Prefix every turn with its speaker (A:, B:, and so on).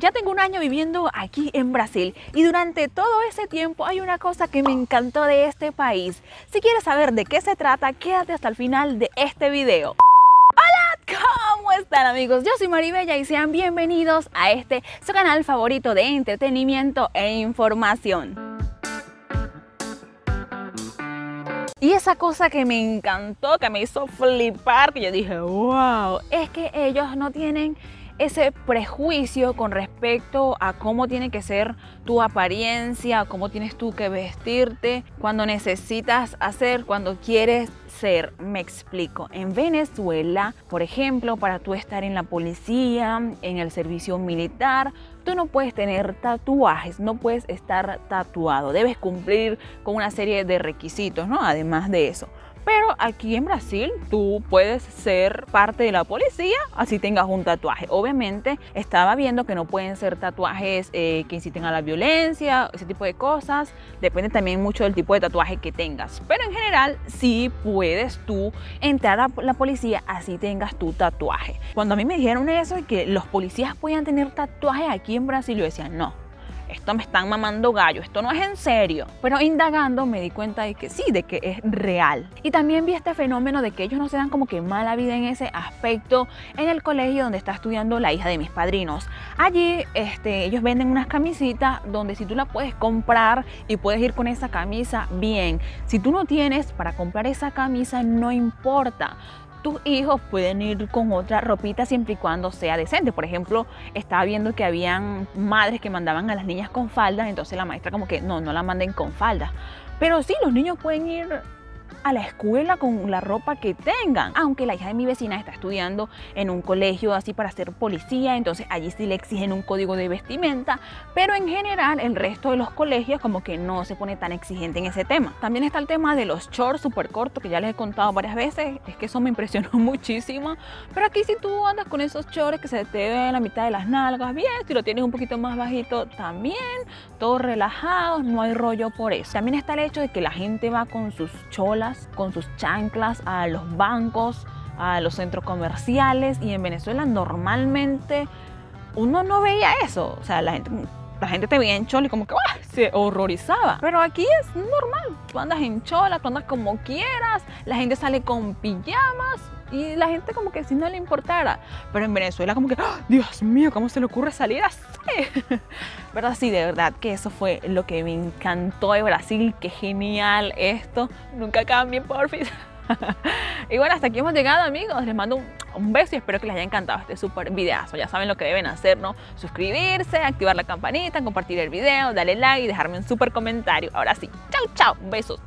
A: Ya tengo un año viviendo aquí en Brasil y durante todo ese tiempo hay una cosa que me encantó de este país. Si quieres saber de qué se trata, quédate hasta el final de este video. Hola, ¿cómo están amigos? Yo soy Maribella y sean bienvenidos a este su canal favorito de entretenimiento e información. Y esa cosa que me encantó, que me hizo flipar, que yo dije, wow, es que ellos no tienen ese prejuicio con respecto a cómo tiene que ser tu apariencia, cómo tienes tú que vestirte, cuando necesitas hacer, cuando quieres ser. Me explico. En Venezuela, por ejemplo, para tú estar en la policía, en el servicio militar, tú no puedes tener tatuajes, no puedes estar tatuado. Debes cumplir con una serie de requisitos, ¿no? Además de eso. Pero aquí en Brasil tú puedes ser parte de la policía así tengas un tatuaje. Obviamente estaba viendo que no pueden ser tatuajes eh, que inciten a la violencia, ese tipo de cosas. Depende también mucho del tipo de tatuaje que tengas. Pero en general sí puedes tú entrar a la policía así tengas tu tatuaje. Cuando a mí me dijeron eso y que los policías podían tener tatuajes aquí en Brasil, yo decía no esto me están mamando gallo, esto no es en serio. Pero indagando me di cuenta de que sí, de que es real. Y también vi este fenómeno de que ellos no se dan como que mala vida en ese aspecto en el colegio donde está estudiando la hija de mis padrinos. Allí este, ellos venden unas camisitas donde si tú la puedes comprar y puedes ir con esa camisa, bien. Si tú no tienes para comprar esa camisa, no importa tus hijos pueden ir con otra ropita siempre y cuando sea decente. Por ejemplo, estaba viendo que habían madres que mandaban a las niñas con faldas, entonces la maestra como que no, no la manden con falda. Pero sí, los niños pueden ir a la escuela con la ropa que tengan. Aunque la hija de mi vecina está estudiando en un colegio así para ser policía, entonces allí sí le exigen un código de vestimenta, pero en general el resto de los colegios como que no se pone tan exigente en ese tema. También está el tema de los shorts súper cortos que ya les he contado varias veces, es que eso me impresionó muchísimo, pero aquí si tú andas con esos shorts que se te ven la mitad de las nalgas, bien, si lo tienes un poquito más bajito también, todos relajados, no hay rollo por eso. También está el hecho de que la gente va con sus cholas con sus chanclas a los bancos, a los centros comerciales y en Venezuela normalmente uno no veía eso. O sea, la gente, la gente te veía en chola y como que se horrorizaba. Pero aquí es normal. Tú andas en chola, tú andas como quieras, la gente sale con pijamas y la gente como que si no le importara. Pero en Venezuela como que, ¡Ah! Dios mío, ¿cómo se le ocurre salir así? Pero sí, de verdad que eso fue lo que me encantó de Brasil. Qué genial esto. Nunca cambien, porfis. y bueno, hasta aquí hemos llegado amigos. Les mando un, beso y espero que les haya encantado este super videazo. Ya saben lo que deben hacer, ¿no? Suscribirse, activar la campanita, compartir el video, darle like y dejarme un super comentario. Ahora sí, chao, chao. Besos.